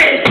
Yes!